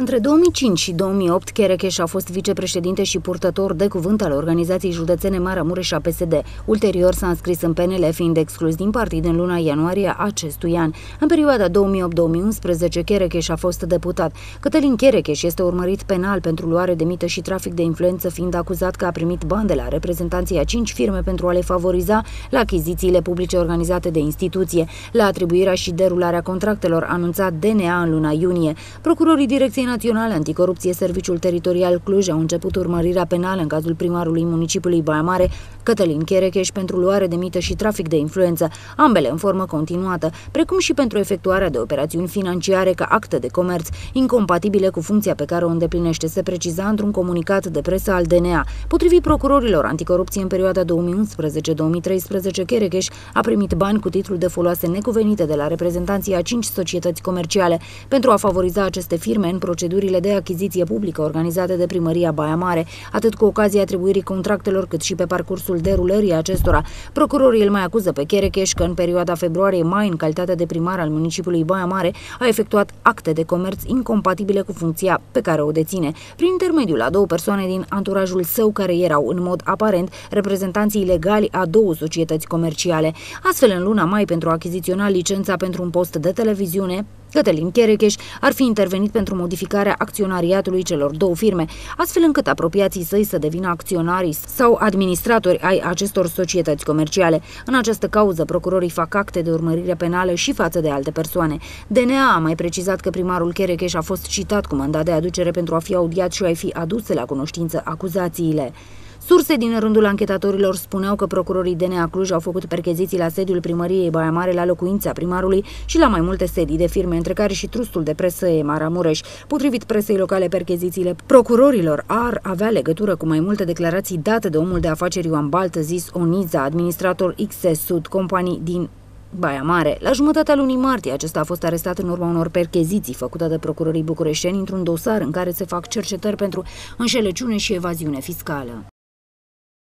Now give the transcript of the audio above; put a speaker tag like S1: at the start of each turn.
S1: Între 2005 și 2008, Cherecheș a fost vicepreședinte și purtător de cuvânt al organizației județene Maramureș a PSD. Ulterior s-a înscris în PNL, fiind exclus din partid în luna ianuarie acestui an. În perioada 2008-2011, Cherecheș a fost deputat. Cătălin Cherecheș este urmărit penal pentru luare de mită și trafic de influență, fiind acuzat că a primit bani de la reprezentanții a cinci firme pentru a le favoriza la achizițiile publice organizate de instituție, la atribuirea și derularea contractelor anunțat DNA în luna iunie. Procurorii Direcției Naționale Anticorupție Serviciul Teritorial Cluj au început urmărirea penală în cazul primarului municipiului Baia Mare, Cătălin Cherecheș, pentru luare de mită și trafic de influență, ambele în formă continuată, precum și pentru efectuarea de operațiuni financiare ca acte de comerț, incompatibile cu funcția pe care o îndeplinește, se preciza într-un comunicat de presă al DNA. Potrivit procurorilor anticorupție în perioada 2011-2013, Cherecheș a primit bani cu titlul de foloase necuvenite de la reprezentanții a cinci societăți comerciale pentru a favoriza aceste firme în procedurile de achiziție publică organizate de primăria Baia Mare, atât cu ocazia atribuirii contractelor, cât și pe parcursul derulării acestora. Procurorii îl mai acuză pe Cherecheș că în perioada februarie-mai, în calitate de primar al municipiului Baia Mare, a efectuat acte de comerț incompatibile cu funcția pe care o deține, prin intermediul a două persoane din anturajul său care erau în mod aparent reprezentanții legali a două societăți comerciale. Astfel, în luna mai, pentru a achiziționa licența pentru un post de televiziune, Cătălin Cherecheș ar fi intervenit pentru modificarea acționariatului celor două firme, astfel încât apropiații săi să devină acționarii sau administratori ai acestor societăți comerciale. În această cauză, procurorii fac acte de urmărire penală și față de alte persoane. DNA a mai precizat că primarul Cherecheș a fost citat cu mandat de aducere pentru a fi audiat și a fi aduse la cunoștință acuzațiile. Surse din rândul anchetatorilor spuneau că procurorii DNA Cluj au făcut percheziții la sediul primăriei Baia Mare, la locuința primarului și la mai multe sedii de firme, între care și trustul de presă Emara Mureș. Potrivit presei locale, perchezițiile procurorilor ar avea legătură cu mai multe declarații date de omul de afaceri Ioan Baltă, zis Oniza, administrator XS Sud, companii din Baia Mare. La jumătatea lunii martie, acesta a fost arestat în urma unor percheziții făcute de procurorii bucureșteni într-un dosar în care se fac cercetări pentru înșelăciune și evaziune fiscală.